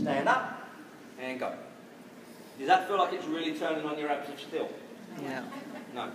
Stand up and go. Does that feel like it's really turning on your abs of steel? Yeah. No.